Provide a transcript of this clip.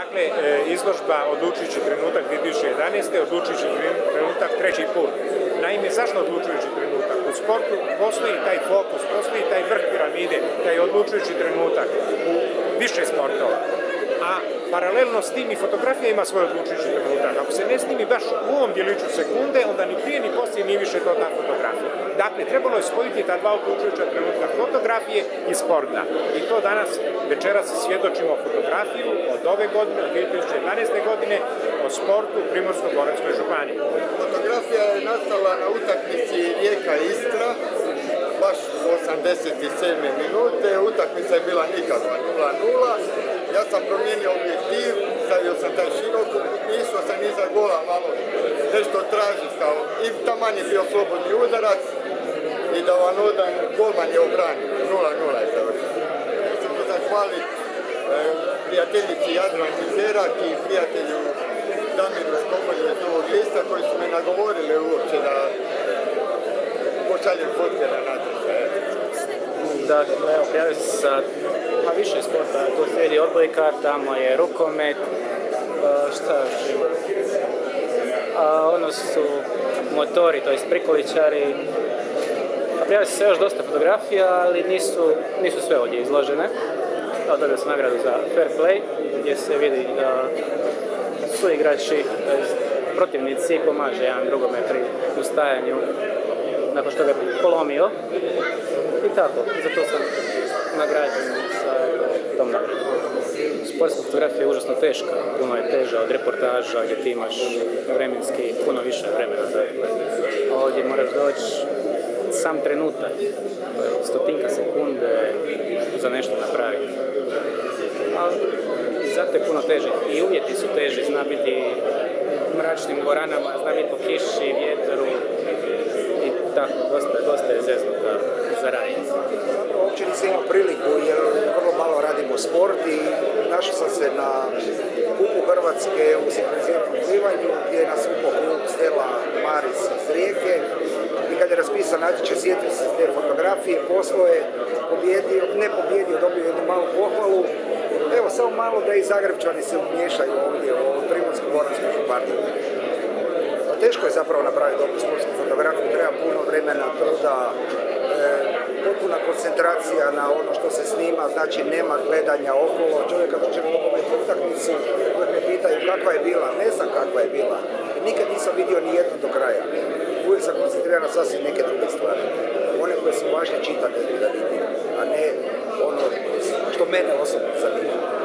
Dakle, e, izložba odlučujući trenutak 2011. odlučujući trenutak treći put. Naime, zašto odlučujući trenutak? U sportu postoji taj fokus, postoji taj vrh piramide, taj odlučujući trenutak u više sportova. A paralelno s tim i fotografija ima svoj odlučujući trenutak. Ako se ne snimi baš u ovom djeliću sekunde, onda ni prije ni poslije nije više to ta fotografija. Dakle, trebalo je spojiti ta dva odlučujuća trenutka fotografije i sporta. I to danas večeras svjedočimo fotografiju od ove godine, od 2011. godine, o sportu u Primorsko-Goranskoj županiji. Fotografija je nastala na utakmici Rijeka Istra, 87. minute, utakmica je bila nikakva 0-0 ja sam promijenio objektiv, stavio sam taj široko, išao sam iza gola malo nešto traži kao i taman je bio slobodni udarac i da vam odam, golman je obranio, 0-0 je završio. Ja sam zahvaliti e, prijateljici Jadran Kizerak i prijatelju Damiru Škomolju iz ovog lista koji su me nagovorili uopće da pošaljem fotke na natječaj. Dakle, evo, prijavio se sa pa više sporta, tu slijedi odbojka, tamo je rukomet, šta još? A, ono su motori, to je prikoličari. Prijavio se još dosta fotografija, ali nisu, nisu sve ovdje izložene. Evo dobio sam nagradu za Fair Play, gdje se vidi da su igrači, protivnici pomaže jedan drugome pri ustajanju nakon što ga polomio. I tako, zato sam nagrađen sa tom nagradom. Sportska fotografija je užasno teška, puno je teža od reportaža gdje ti imaš vremenski puno više vremena. Dakle. Ovdje moraš doći sam trenutak, stotinka sekunde za nešto napraviti. Ali zato je puno teže. I uvjeti su teži, zna biti mračnim dvoranama, zna biti po kiši, vjetru tako, dosta, dosta je zeznuta za raditi uopće nisam imao priliku jer vrlo malo radimo sport i našao sam se na kupu Hrvatske u sinhroniziranom plivanju gdje je nas upao klub Stela Maris iz Rijeke i kad je raspisan natječaj sjetio se te fotografije, poslo je pobjedio, ne pobjedio, dobio jednu malu pohvalu. Evo, samo malo da i Zagrebčani se umiješaju ovdje u Primorsko-Goranskoj županiji. Teško je zapravo napraviti dobru sportsku fotografiju, treba puno vremena, truda, potpuna koncentracija na ono što se snima, znači nema gledanja okolo. Čovjek kad na nogometnu utakmicu, uvijek me pitaju kakva je bila, ne znam kakva je bila. Nikad nisam vidio ni jednu do kraja. Uvijek sam koncentriran na sasvim neke druge stvari. One koje su važne čitati da vidim, a ne ono što mene osobno zanima.